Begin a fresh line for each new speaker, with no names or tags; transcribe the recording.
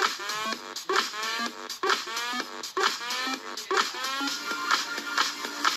Thank you.